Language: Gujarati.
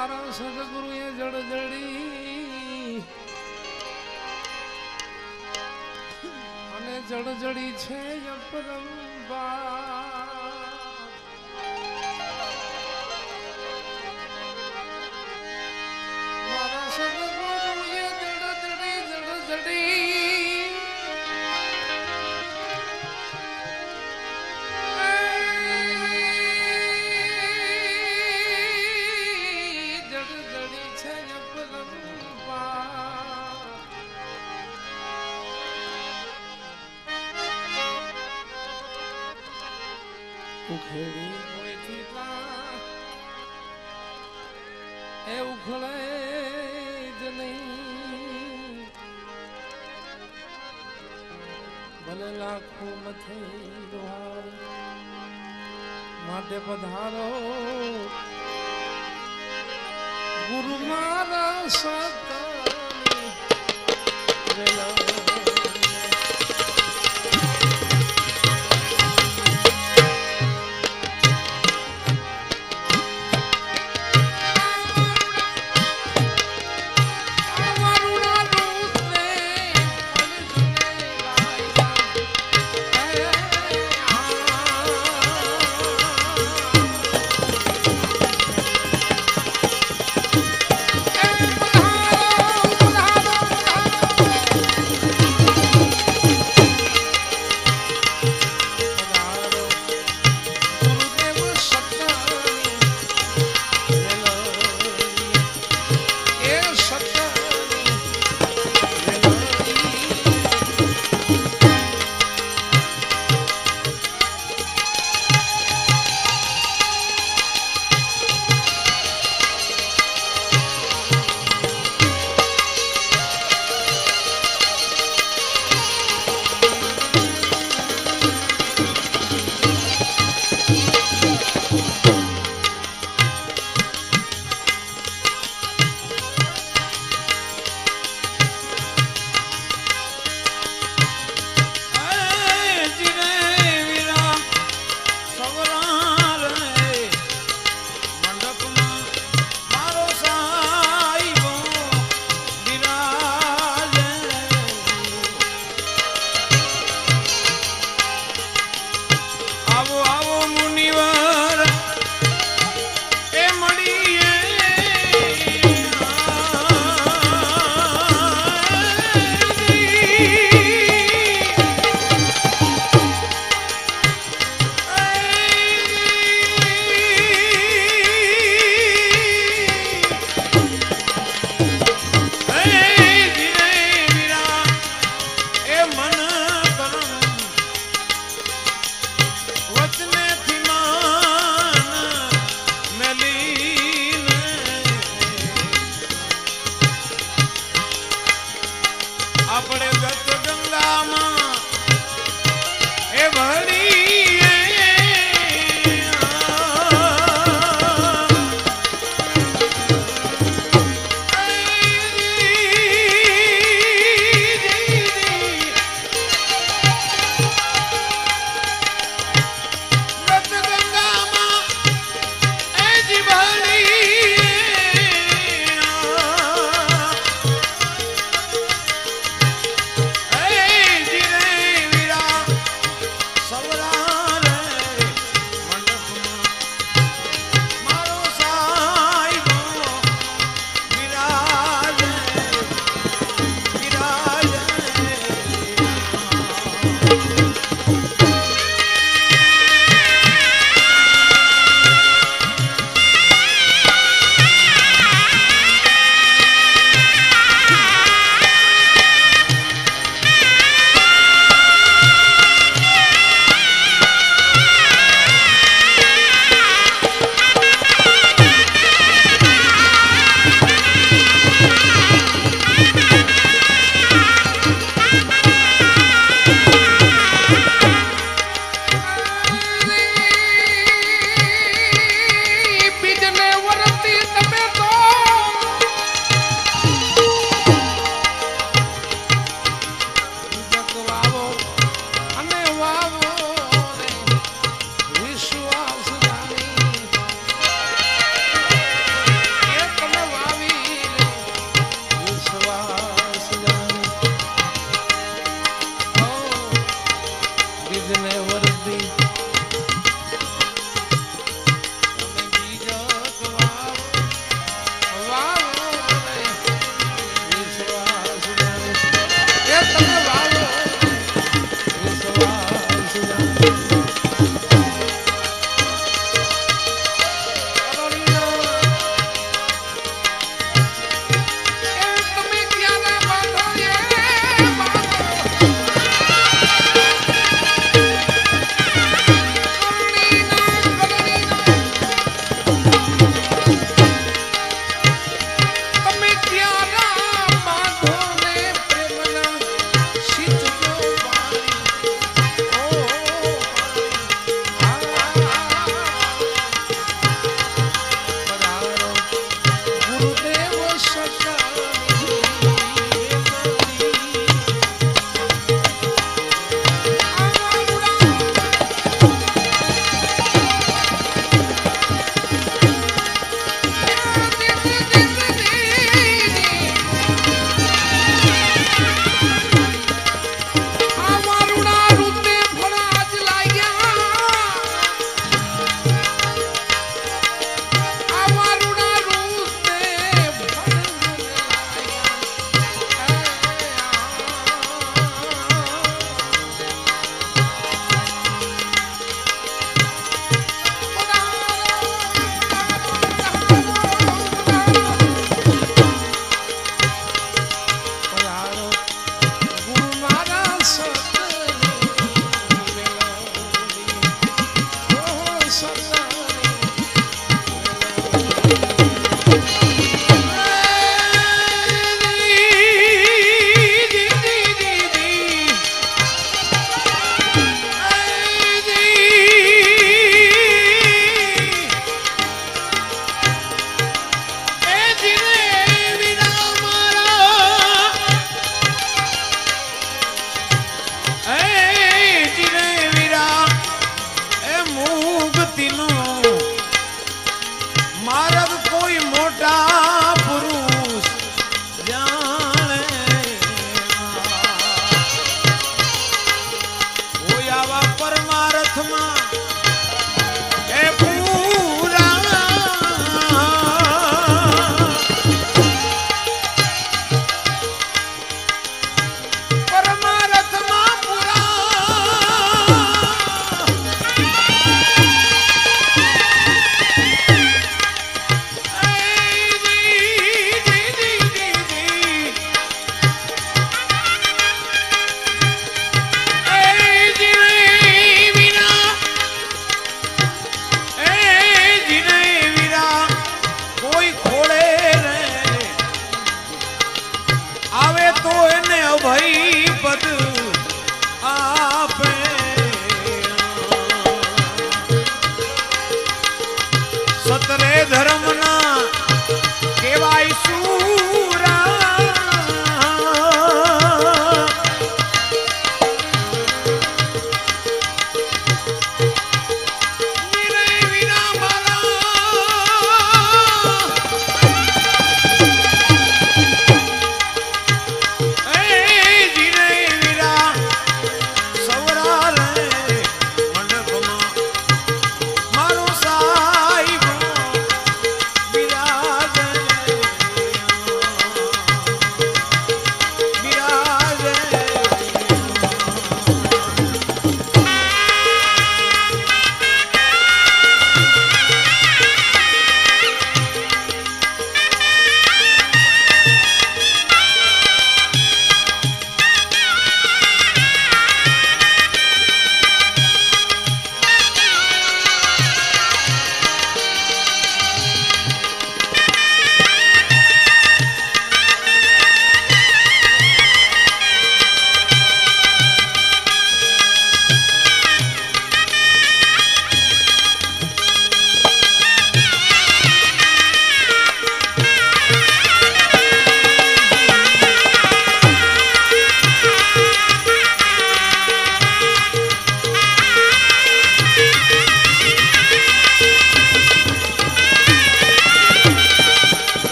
મારા સદગુરુએ જળજડી અને જળજડી છે અપરંપા મારા સદગુરુએ દુહાર માટે પધારો. ગુરુ મારા સત વેલા.